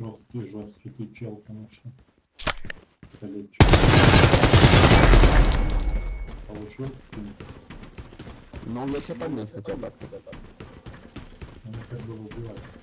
Жесткий, жесткий ты чел, конечно. Колечко. Получил? Ну, я тебя поднес хотя бы. Они как бы убивать.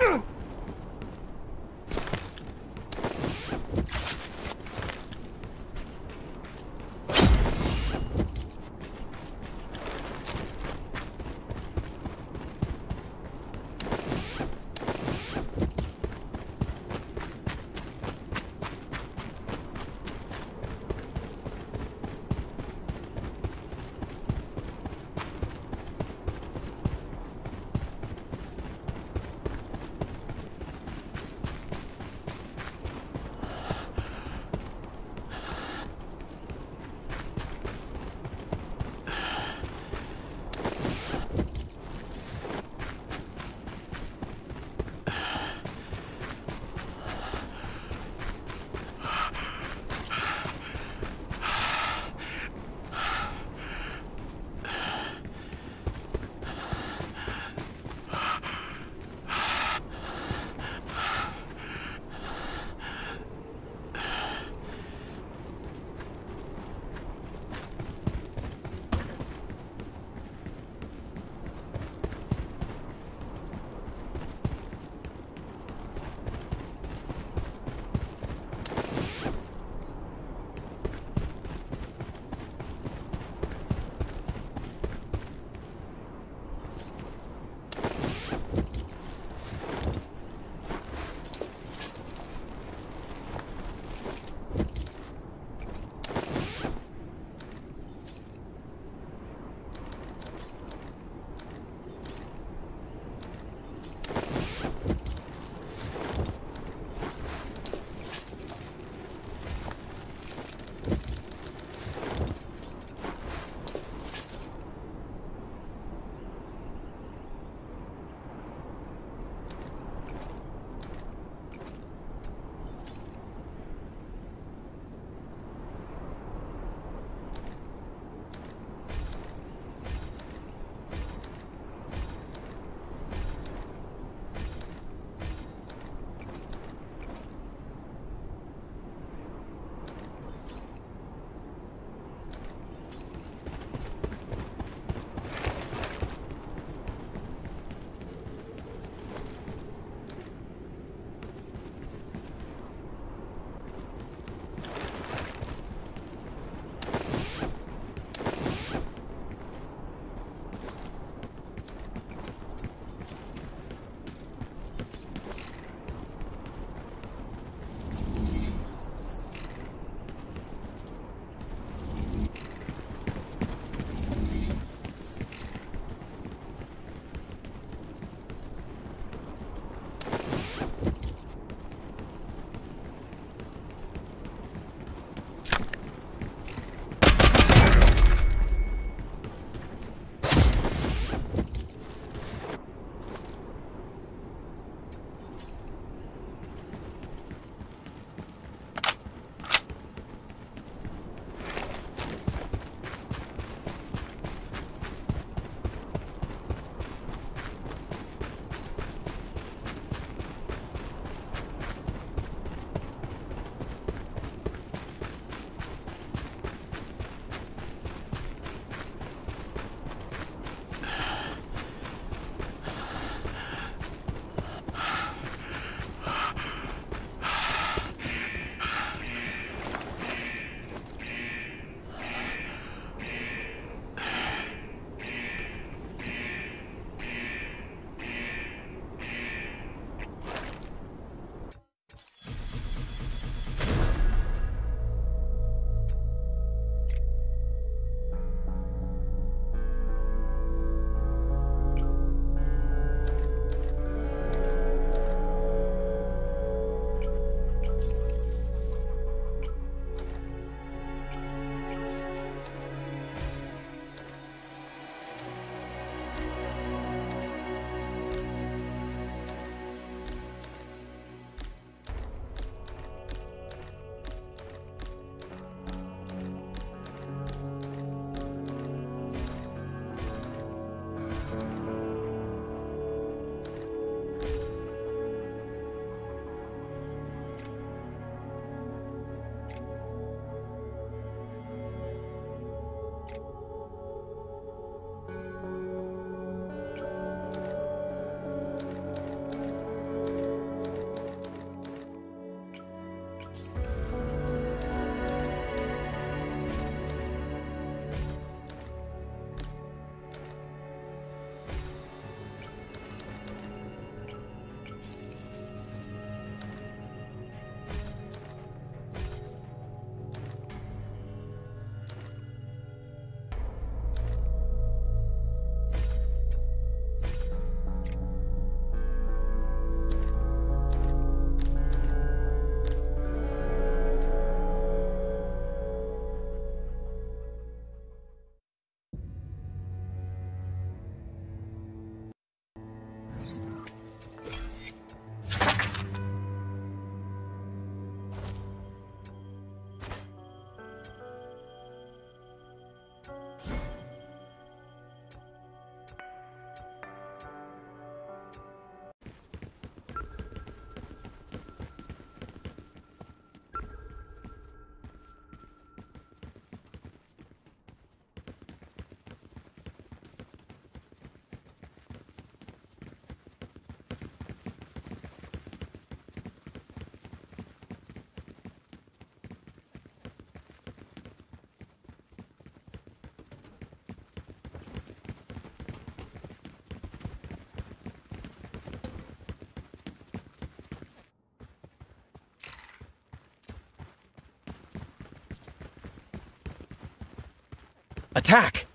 Ugh! Attack!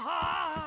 ha!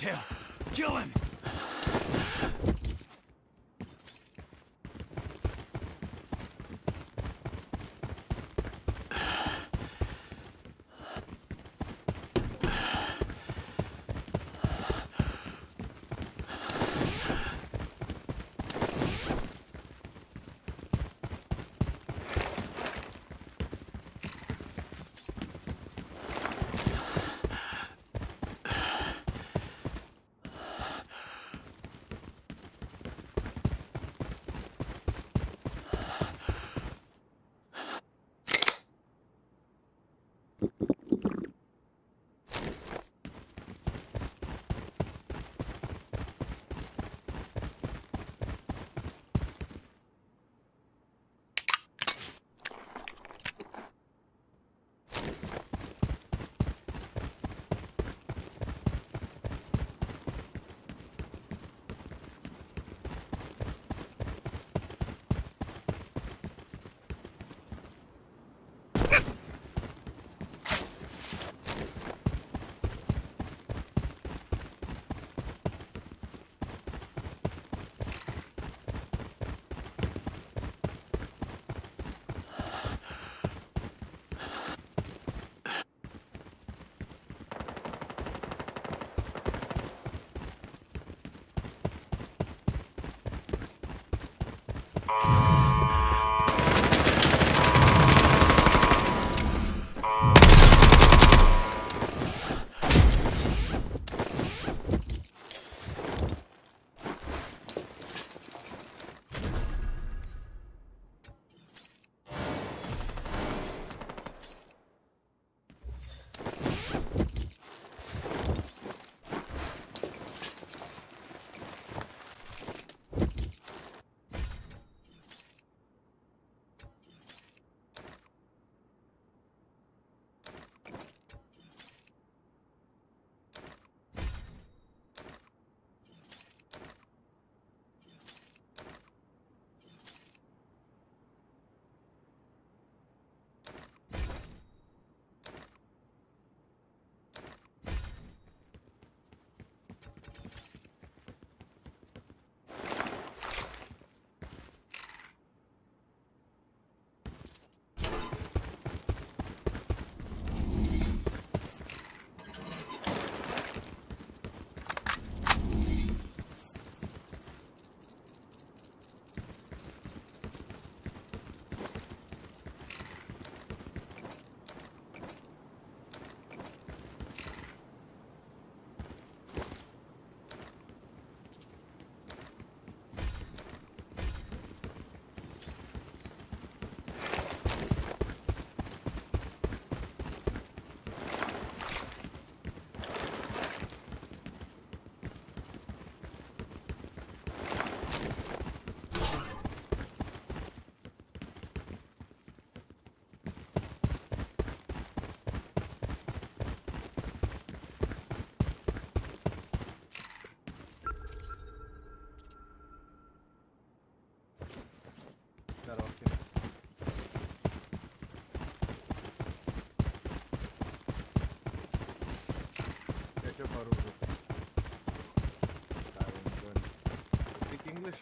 Tail. Kill him.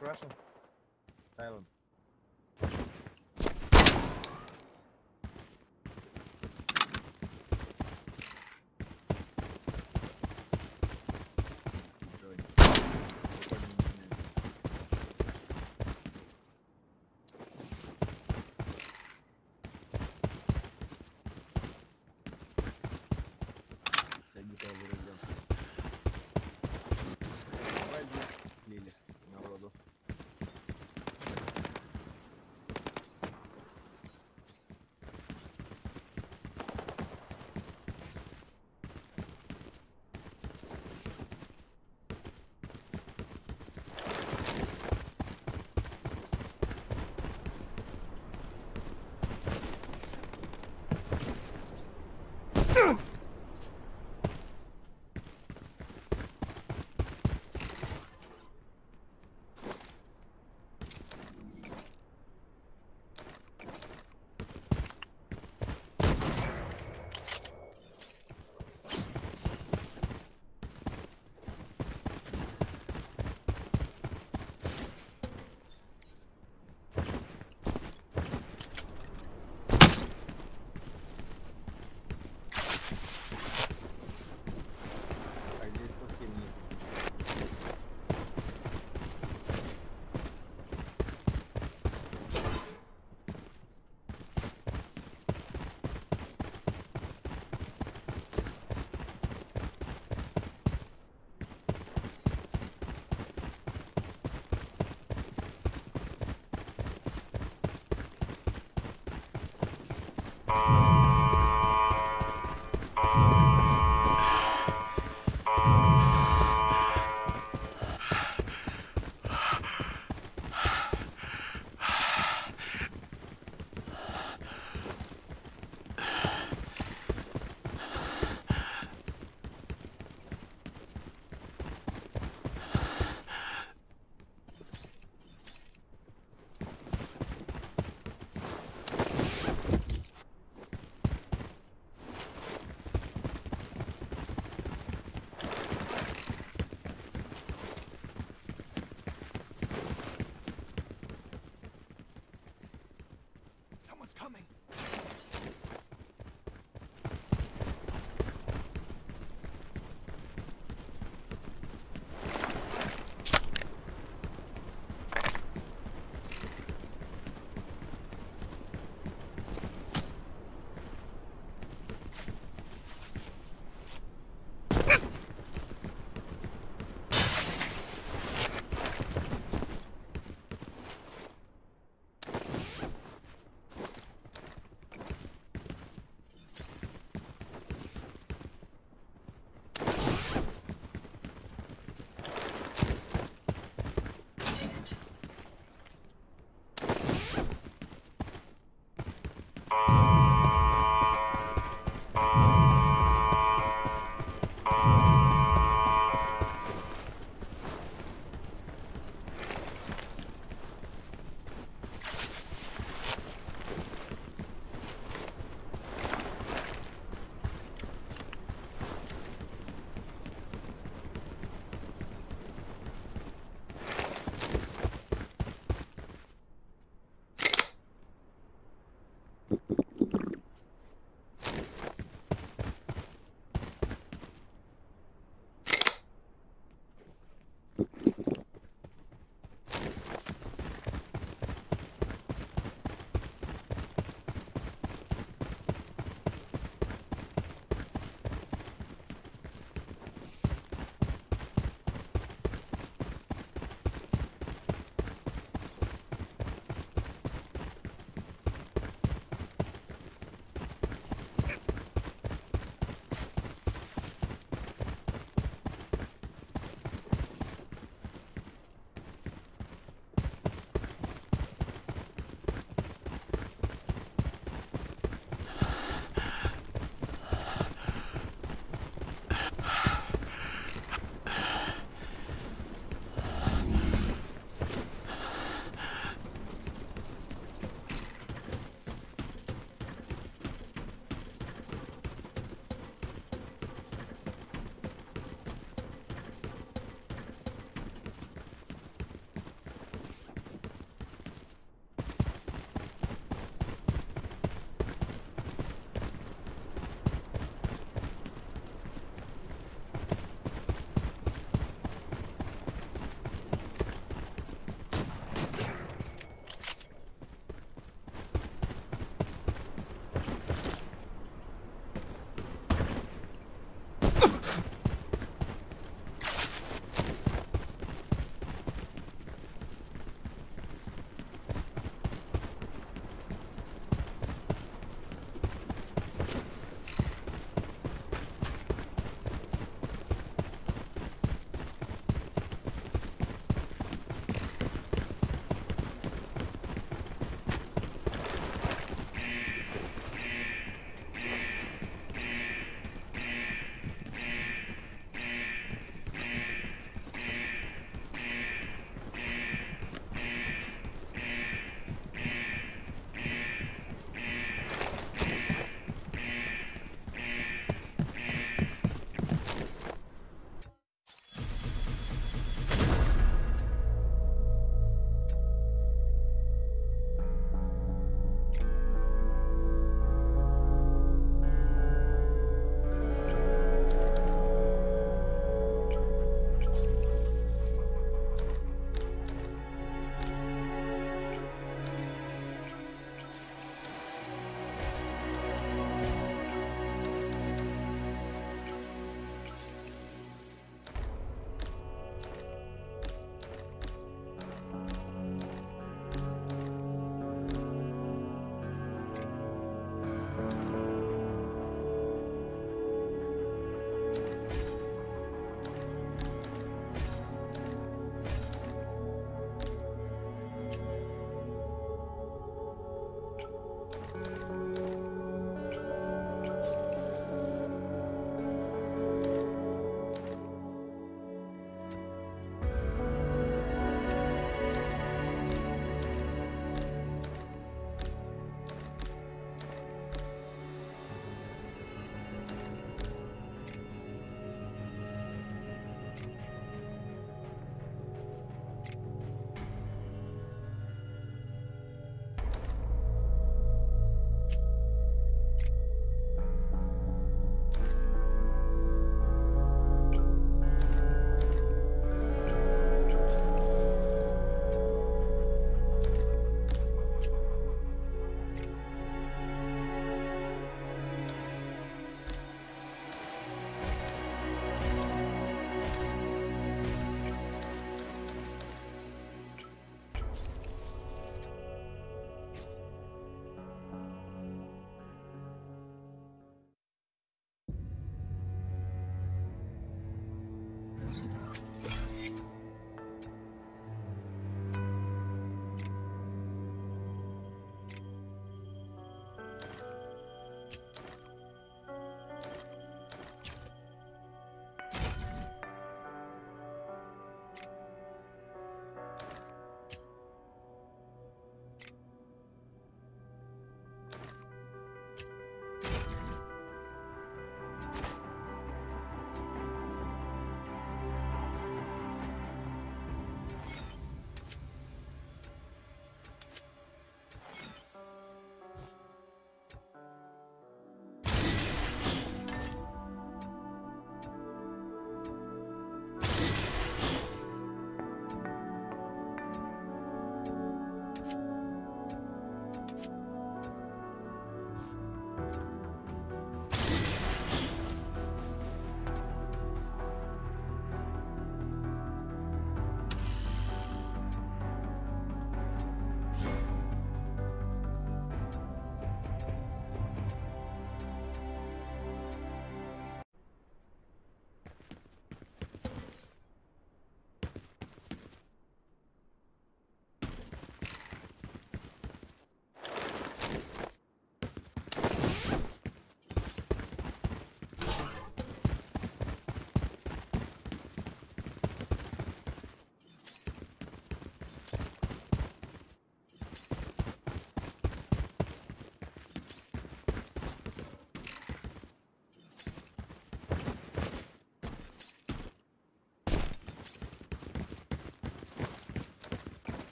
Russell. Coming.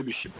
öyle bir şey.